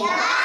Yeah.